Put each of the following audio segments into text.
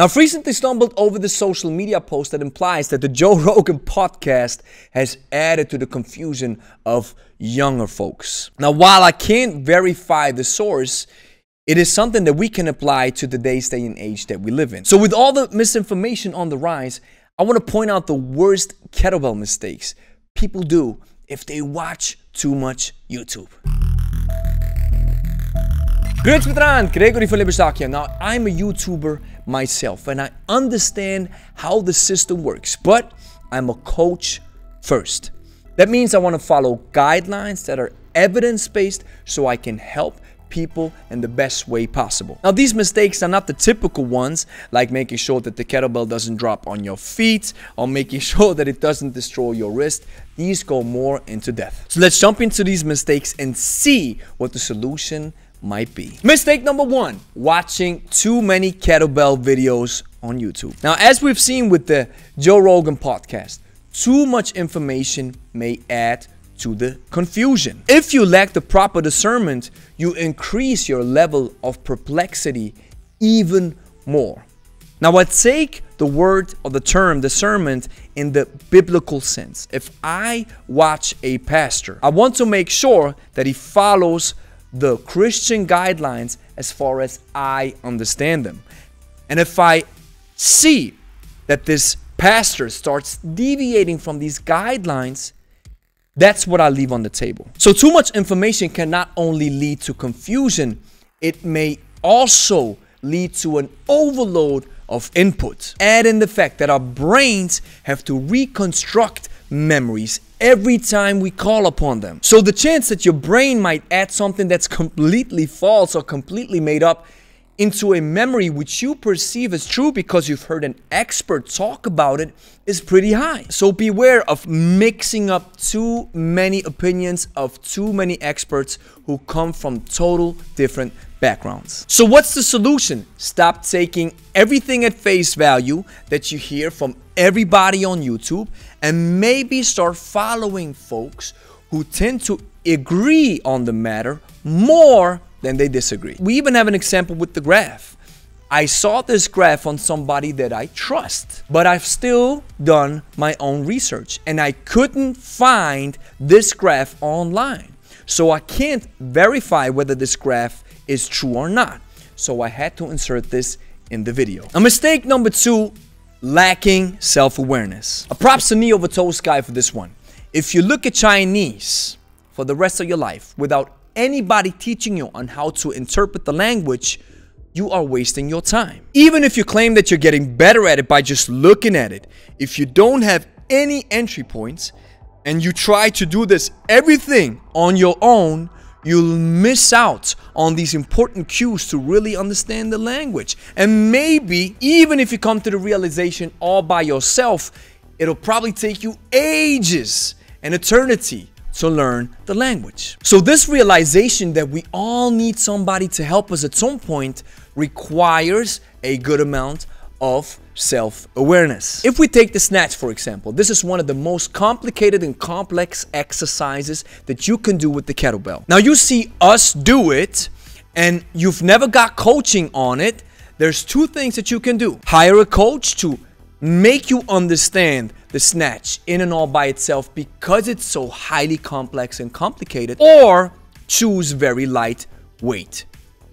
Now, I've recently stumbled over the social media post that implies that the Joe Rogan podcast has added to the confusion of younger folks. Now, while I can't verify the source, it is something that we can apply to today's day and age that we live in. So, with all the misinformation on the rise, I want to point out the worst kettlebell mistakes people do if they watch too much YouTube. Greetings, veteran. Gregory from. Now, I'm a YouTuber myself and I understand how the system works, but I'm a coach first. That means I want to follow guidelines that are evidence based so I can help people in the best way possible. Now, these mistakes are not the typical ones, like making sure that the kettlebell doesn't drop on your feet or making sure that it doesn't destroy your wrist. These go more into depth. So let's jump into these mistakes and see what the solution might be. Mistake number one, watching too many kettlebell videos on YouTube. Now, as we've seen with the Joe Rogan podcast, too much information may add to the confusion. If you lack the proper discernment, you increase your level of perplexity even more. Now, I take the word or the term discernment in the biblical sense. If I watch a pastor, I want to make sure that he follows the Christian guidelines as far as I understand them. And if I see that this pastor starts deviating from these guidelines, that's what I leave on the table. So, too much information can not only lead to confusion, it may also lead to an overload of input. Add in the fact that our brains have to reconstruct memories every time we call upon them. So the chance that your brain might add something that's completely false or completely made up into a memory which you perceive as true because you've heard an expert talk about it is pretty high. So beware of mixing up too many opinions of too many experts who come from total different backgrounds. So what's the solution? Stop taking everything at face value that you hear from everybody on YouTube and maybe start following folks who tend to agree on the matter more than they disagree. We even have an example with the graph. I saw this graph on somebody that I trust, but I've still done my own research and I couldn't find this graph online. So I can't verify whether this graph is true or not. So I had to insert this in the video. A mistake number two, lacking self-awareness. A props to Neo Vitosky for this one. If you look at Chinese for the rest of your life without anybody teaching you on how to interpret the language, you are wasting your time. Even if you claim that you're getting better at it by just looking at it, if you don't have any entry points and you try to do this everything on your own, you'll miss out on these important cues to really understand the language. And maybe, even if you come to the realization all by yourself, it'll probably take you ages, an eternity, to learn the language. So, this realization that we all need somebody to help us at some point requires a good amount of self awareness. If we take the snatch, for example, this is one of the most complicated and complex exercises that you can do with the kettlebell. Now, you see us do it, and you've never got coaching on it. There's two things that you can do hire a coach to make you understand the snatch in and all by itself because it's so highly complex and complicated, or choose very light weight.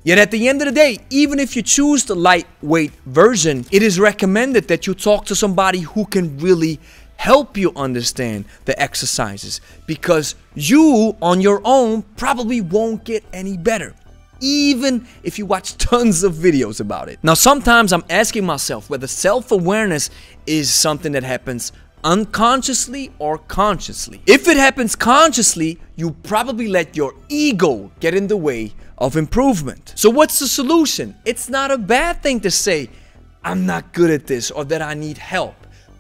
Yet at the end of the day, even if you choose the lightweight version, it is recommended that you talk to somebody who can really help you understand the exercises because you on your own probably won't get any better even if you watch tons of videos about it. Now, sometimes I'm asking myself whether self awareness is something that happens unconsciously or consciously. If it happens consciously, you probably let your ego get in the way of improvement. So, what's the solution? It's not a bad thing to say, I'm not good at this or that I need help.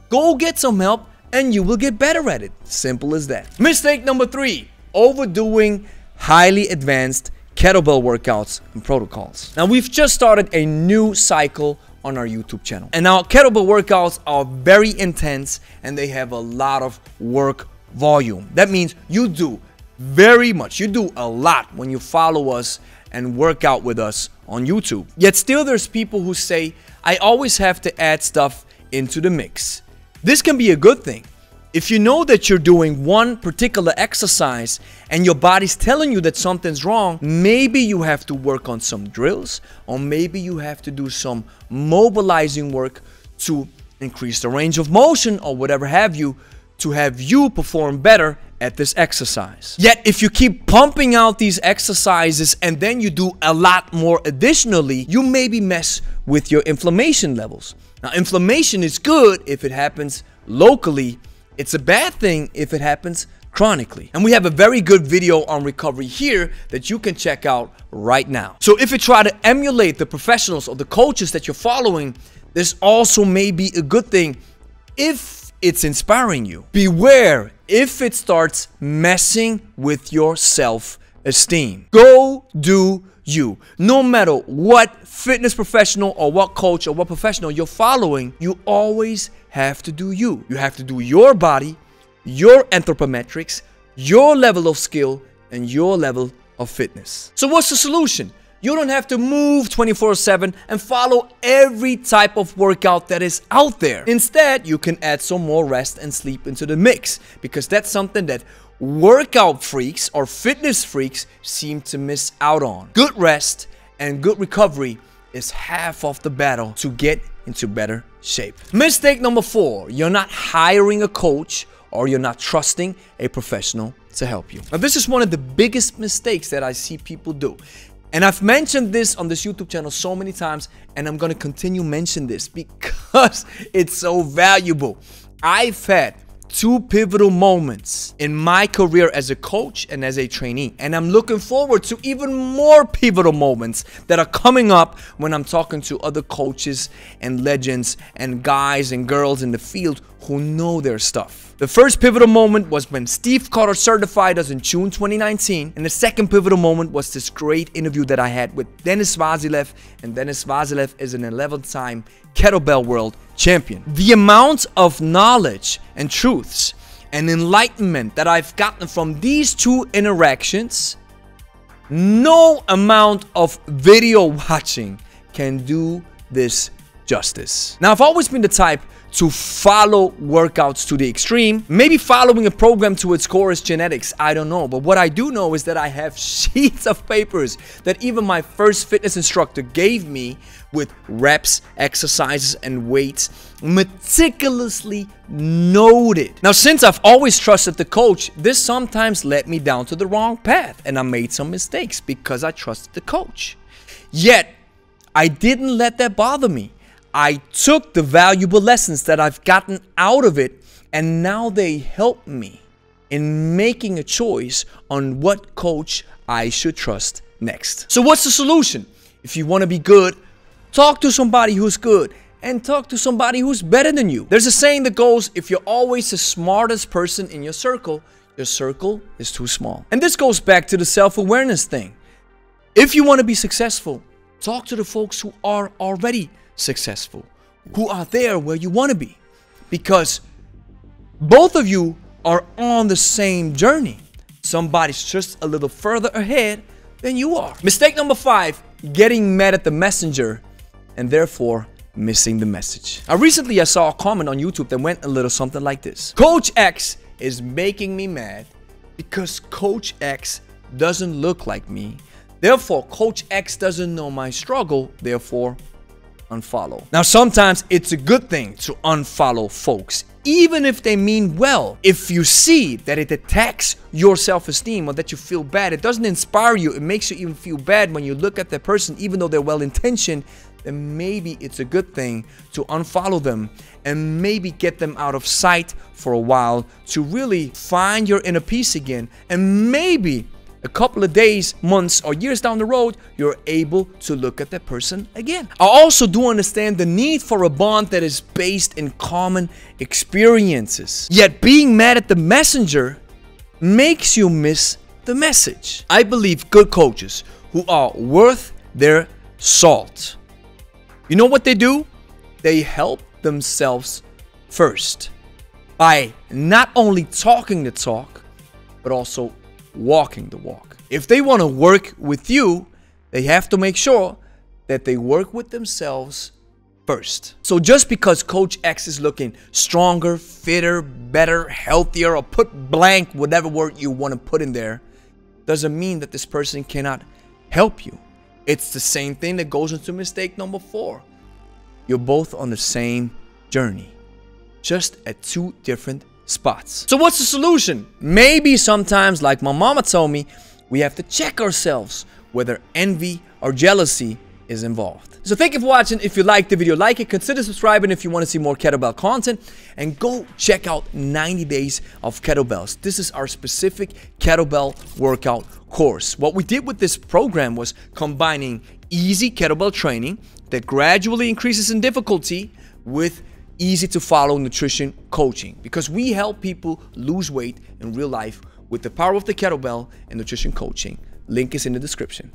Go get some help and you will get better at it. Simple as that. Mistake number three overdoing highly advanced kettlebell workouts and protocols. Now, we've just started a new cycle on our YouTube channel. And now kettlebell workouts are very intense and they have a lot of work volume. That means you do very much, you do a lot when you follow us and work out with us on YouTube. Yet still there's people who say, I always have to add stuff into the mix. This can be a good thing. If you know that you're doing one particular exercise and your body's telling you that something's wrong, maybe you have to work on some drills or maybe you have to do some mobilizing work to increase the range of motion or whatever have you to have you perform better at this exercise. Yet if you keep pumping out these exercises and then you do a lot more additionally, you maybe mess with your inflammation levels. Now inflammation is good if it happens locally. It's a bad thing if it happens chronically. And we have a very good video on recovery here that you can check out right now. So if you try to emulate the professionals or the coaches that you're following, this also may be a good thing if it's inspiring you. Beware if it starts messing with your self esteem. Go do you. No matter what fitness professional or what coach or what professional you're following, you always have to do you. You have to do your body, your anthropometrics, your level of skill, and your level of fitness. So, what's the solution? You don't have to move 24 7 and follow every type of workout that is out there. Instead, you can add some more rest and sleep into the mix because that's something that workout freaks or fitness freaks seem to miss out on. Good rest and good recovery is half of the battle to get into better shape. Mistake number four you're not hiring a coach or you're not trusting a professional to help you. Now, this is one of the biggest mistakes that I see people do. And I've mentioned this on this YouTube channel so many times, and I'm gonna continue mention this because it's so valuable. I've had two pivotal moments in my career as a coach and as a trainee. And I'm looking forward to even more pivotal moments that are coming up when I'm talking to other coaches and legends and guys and girls in the field who know their stuff. The first pivotal moment was when Steve Cotter certified us in June 2019, and the second pivotal moment was this great interview that I had with Denis Vasilev, and Denis Vasilev is an 11-time kettlebell world champion. The amount of knowledge and truths and enlightenment that I've gotten from these two interactions, no amount of video watching can do this justice. Now, I've always been the type to follow workouts to the extreme. Maybe following a program to its core is genetics, I don't know. But what I do know is that I have sheets of papers that even my first fitness instructor gave me with reps, exercises, and weights meticulously noted. Now, since I've always trusted the coach, this sometimes led me down to the wrong path and I made some mistakes because I trusted the coach. Yet, I didn't let that bother me. I took the valuable lessons that I've gotten out of it and now they help me in making a choice on what coach I should trust next. So what's the solution? If you want to be good, talk to somebody who's good and talk to somebody who's better than you. There's a saying that goes, if you're always the smartest person in your circle, your circle is too small. And this goes back to the self-awareness thing. If you want to be successful, talk to the folks who are already successful, who are there where you want to be. Because both of you are on the same journey. Somebody's just a little further ahead than you are. Mistake number five getting mad at the messenger and therefore missing the message. Now, recently I saw a comment on YouTube that went a little something like this Coach X is making me mad because Coach X doesn't look like me. Therefore, Coach X doesn't know my struggle. Therefore, unfollow. Now, sometimes it's a good thing to unfollow folks, even if they mean well. If you see that it attacks your self-esteem or that you feel bad, it doesn't inspire you, it makes you even feel bad when you look at the person, even though they're well-intentioned, then maybe it's a good thing to unfollow them and maybe get them out of sight for a while to really find your inner peace again and maybe a couple of days, months, or years down the road, you're able to look at that person again. I also do understand the need for a bond that is based in common experiences. Yet being mad at the messenger makes you miss the message. I believe good coaches who are worth their salt. You know what they do? They help themselves first by not only talking the talk, but also walking the walk. If they want to work with you, they have to make sure that they work with themselves first. So just because Coach X is looking stronger, fitter, better, healthier, or put blank, whatever word you want to put in there, doesn't mean that this person cannot help you. It's the same thing that goes into mistake number four. You're both on the same journey, just at two different spots. So what's the solution? Maybe sometimes, like my mama told me, we have to check ourselves whether envy or jealousy is involved. So thank you for watching. If you liked the video, like it, consider subscribing if you want to see more kettlebell content, and go check out 90 days of kettlebells. This is our specific kettlebell workout course. What we did with this program was combining easy kettlebell training that gradually increases in difficulty with easy to follow nutrition coaching because we help people lose weight in real life with the power of the kettlebell and nutrition coaching. Link is in the description.